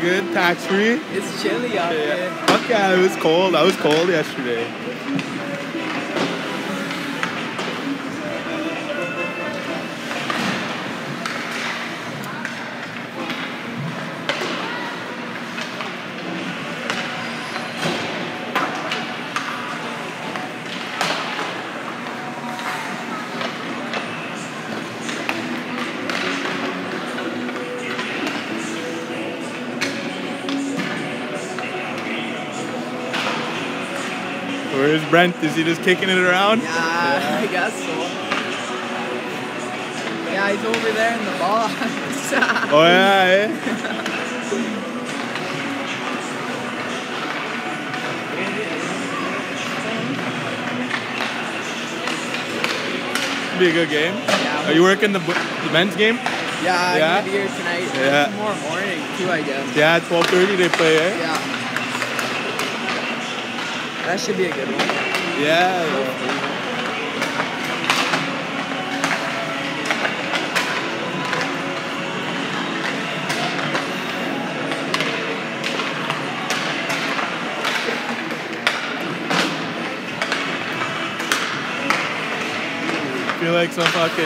Good. Tax free. It's chilly out Yeah. there. Fuck yeah, it was cold. I was cold yesterday. Brent? Is he just kicking it around? Yeah, I guess so. Yeah, he's over there in the box. Oh yeah, eh? Be a good game. yeah, Are you working the, the men's game? yeah, Yeah? I'm gonna be here tonight. Yeah. Tomorrow morning too, I guess. Yeah, 12:30 they play, eh? Yeah. That should be a good one. Yeah. Feel like some fucking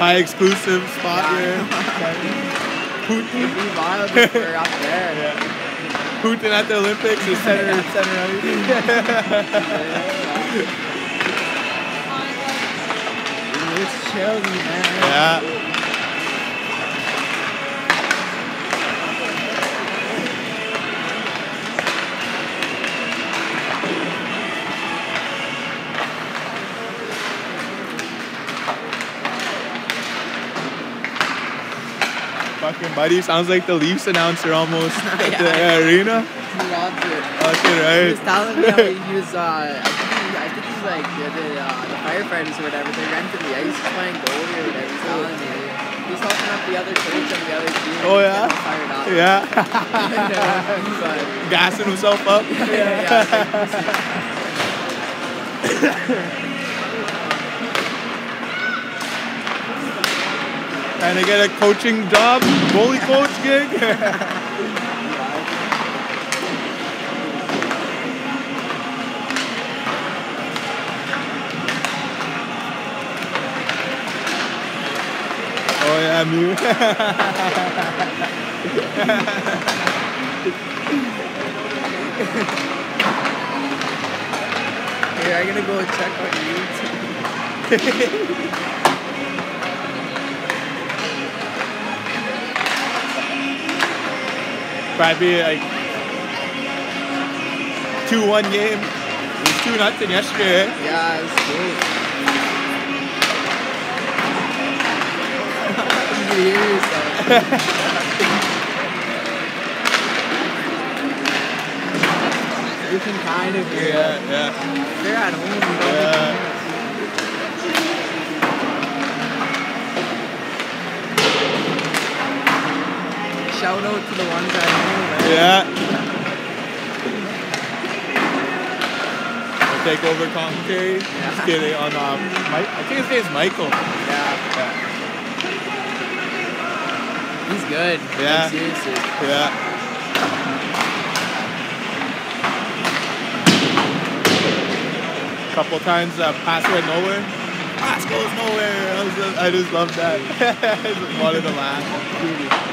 high exclusive spot here. Putin, It'd be wild up there. yeah. Putin at the Olympics is center, center everything. It's chilly, man. Yeah. Fucking buddy sounds like the Leafs announcer almost at the Yeah. arena. He loves it. Okay, He right. was telling me he was, uh, I think, he, I think he's like, the, the, uh, the firefighters or whatever, they rented the ice, he's playing goalie or whatever, he's telling me. He's helping up the other coach on the other team. Oh, yeah? fired up. Yeah. but, Gassing himself up. yeah, yeah. Trying to get a coaching job, goalie coach gig. yeah, me. Here, I'm gonna go check on YouTube. Probably like two one game. It was two nothing yesterday. Yeah, it's cool. You can hear you can kind of hear it. Yeah, yeah. They're at home. Yeah. Shout out to the ones at home. Yeah. I'll take over commentary. Just kidding. On um, Mike, I think his name's Michael. Yeah. He's good. Yeah. Seriously. Yeah. Couple times uh, pass went nowhere. Pass goes nowhere. I, was just, I just love that. I just wanted to laugh.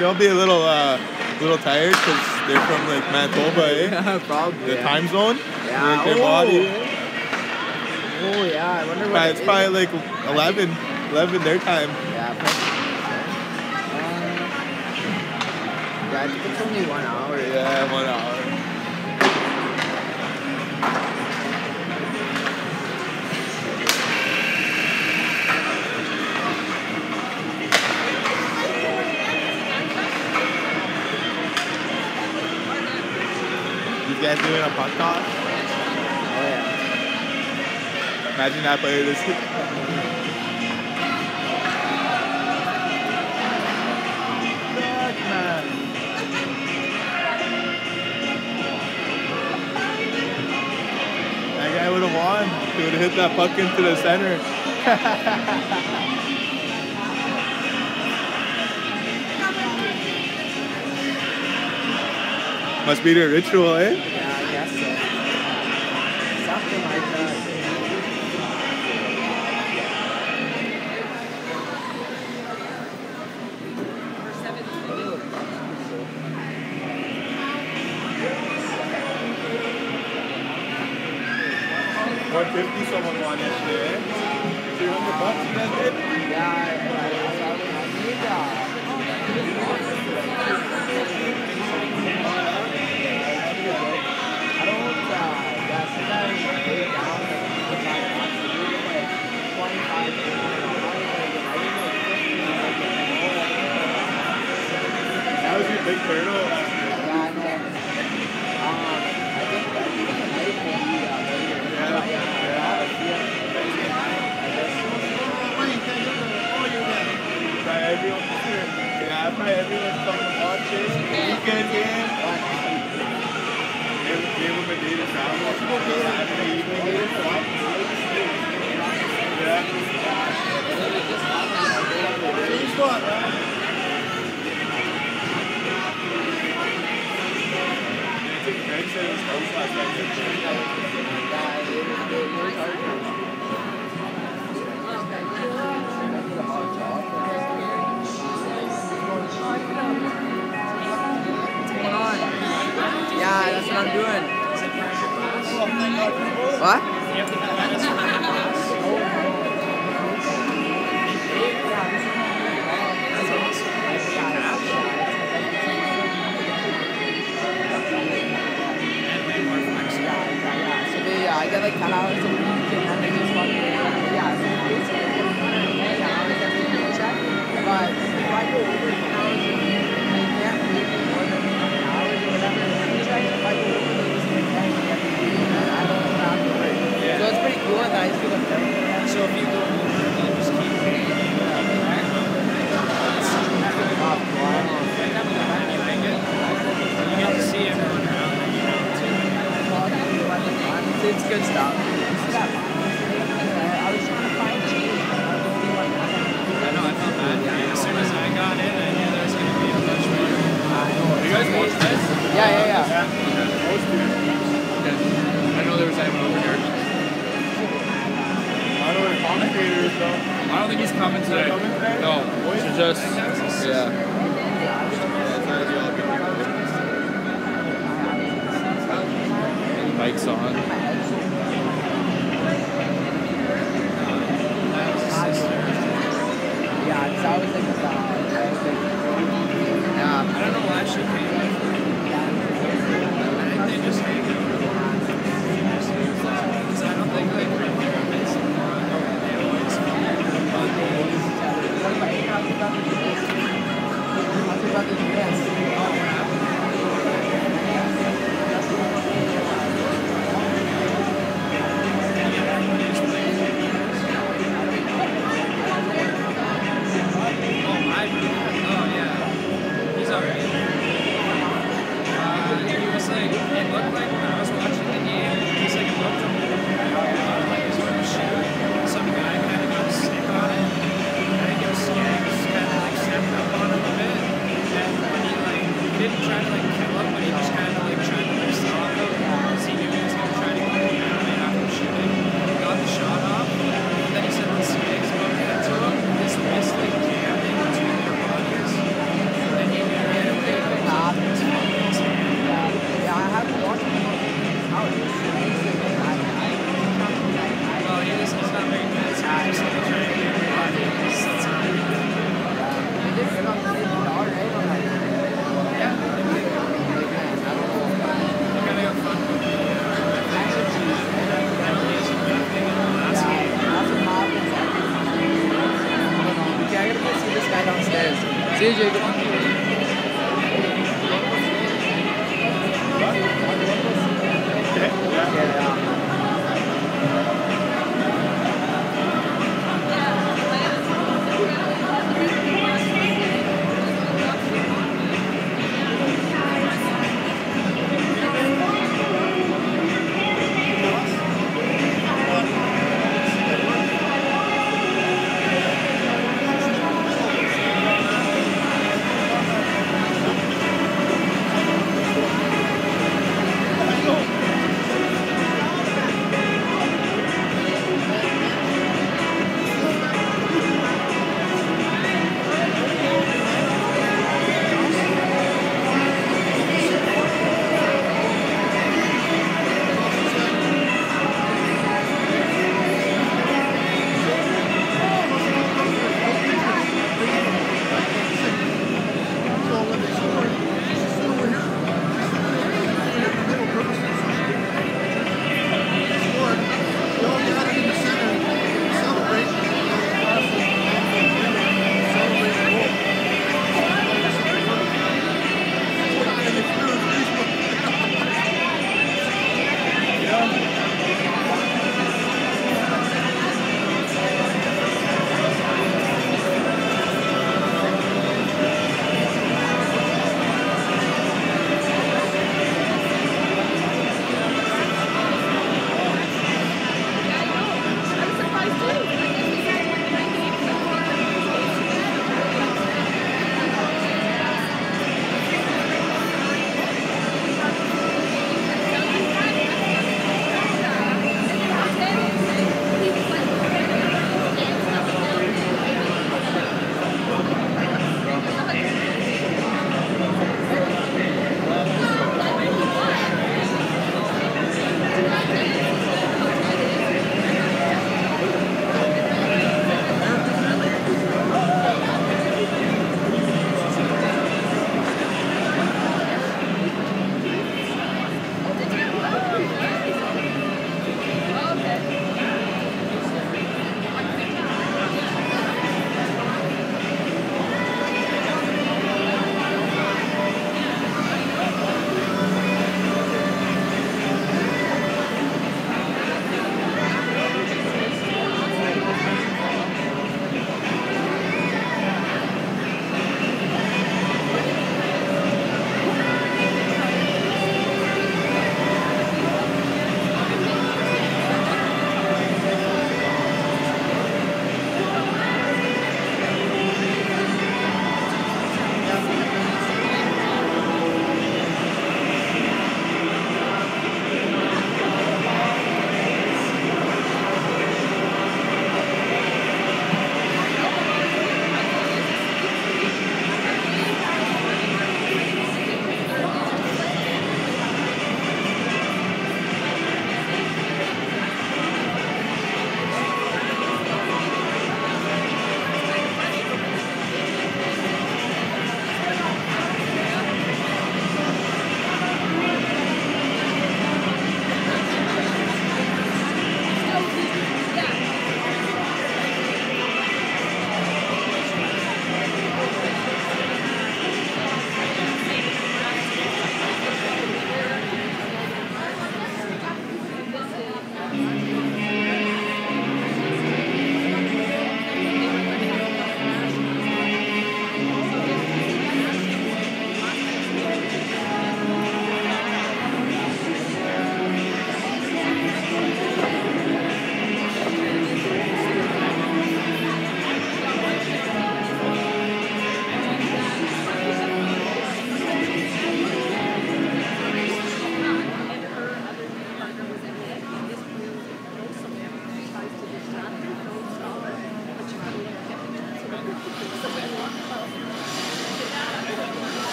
They'll be a little, uh, little tired because they're from like Manitoba, eh? Yeah, probably. The yeah. time zone. Yeah. Like their oh. body. Oh yeah, I wonder what it's probably like 11, 11 their time. Yeah, probably. Um, yeah, I think it's only one hour. Yeah, one hour. that doing a podcast? Oh yeah. Imagine I play this. that guy would have won. He would have hit that puck into the center. Must be their ritual, eh? 50 someone won yesterday. Do you remember Bucks you guys did? Yeah, was your big turtle. to everyone fucking watching. You good, man? Give him a data sound. Greg said it was close last night. Yeah, that's what I'm doing. What? Yeah, I like 10 hours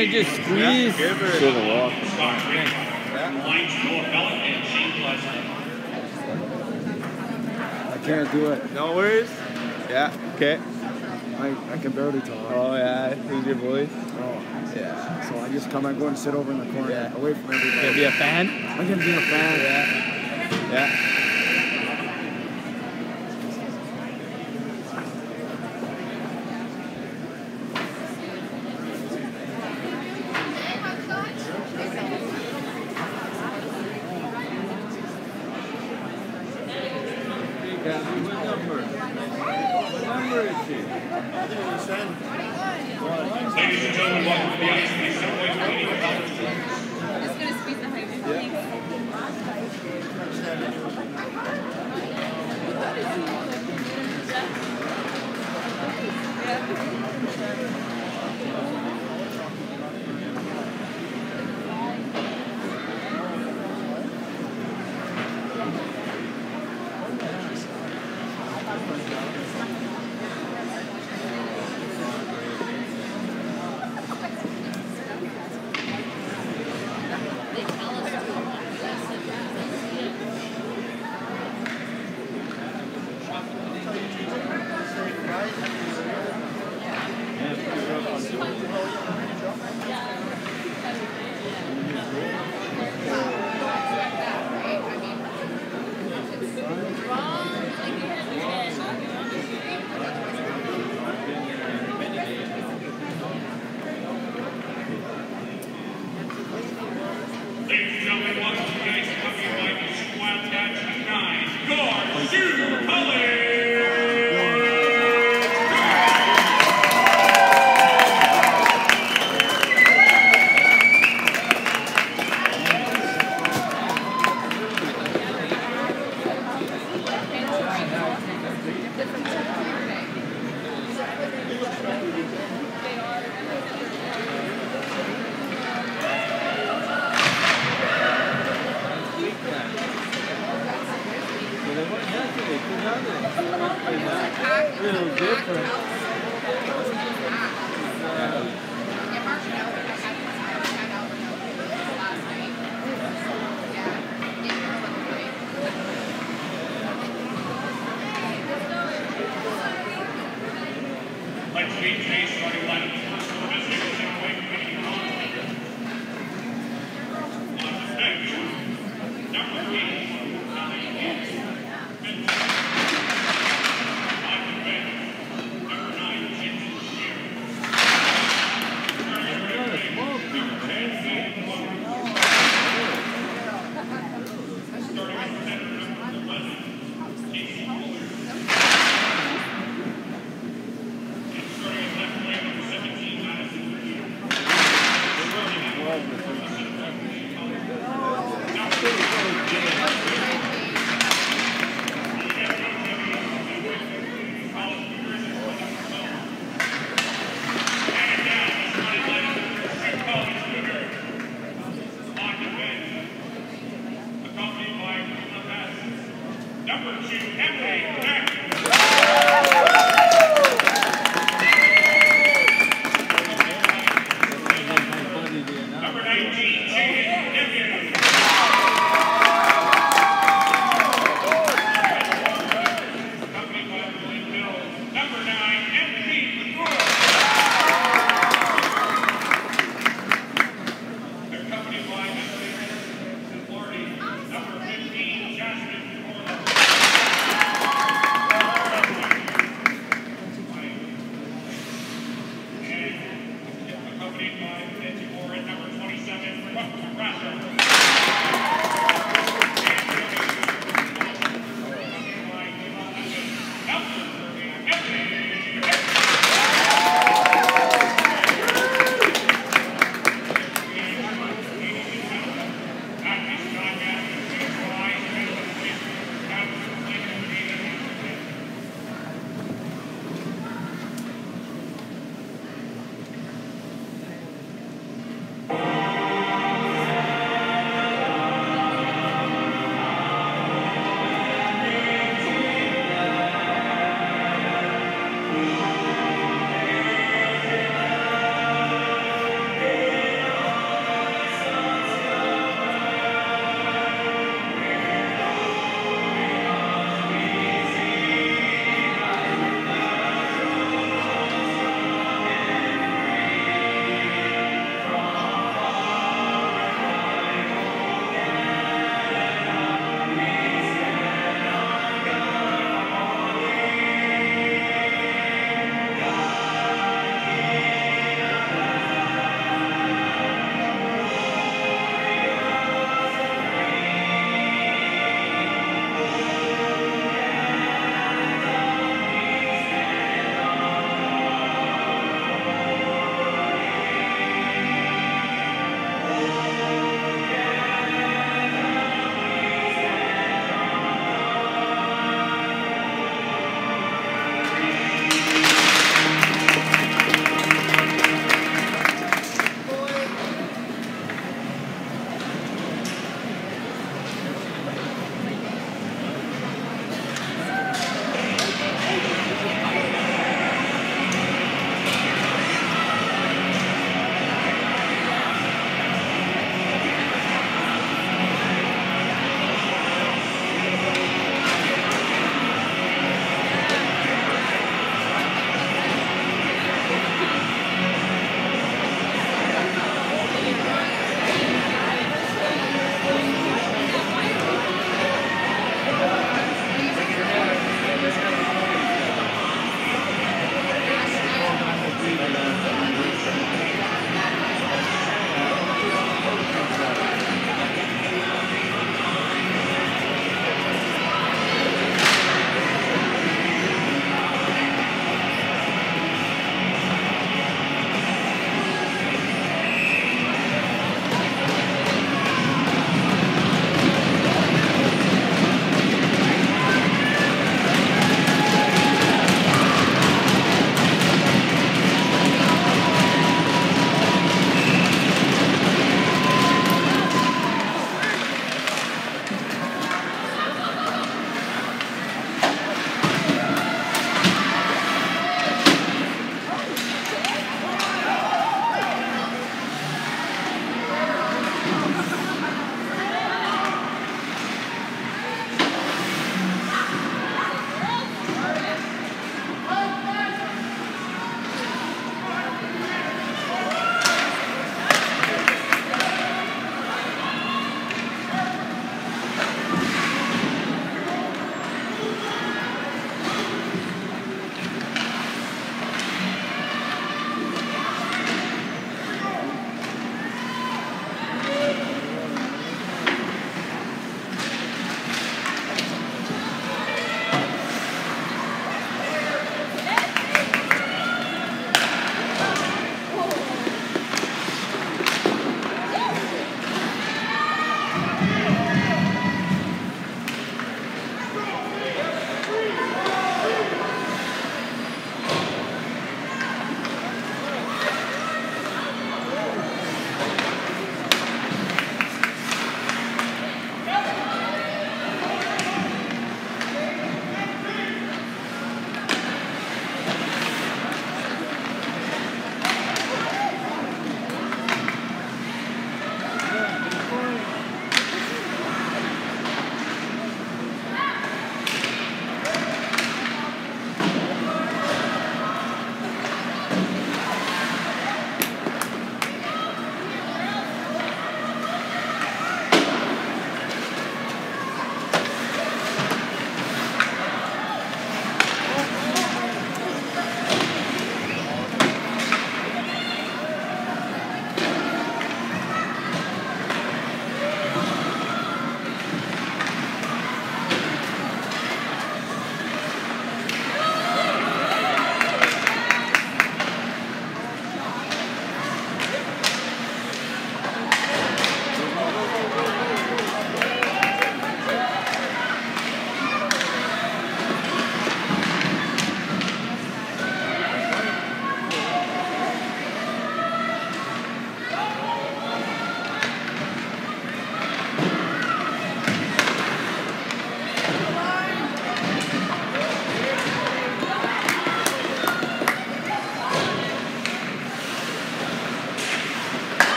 I just squeeze? give her. Still the walk. I can't do it. No worries. Yeah. Okay. I, I can barely talk. Oh yeah. Who's your voice? Oh. Yeah. So I just come and go and sit over in the corner, Yeah. away from Gonna everybody. be a fan? I'm gonna be a fan. Yeah. Yeah.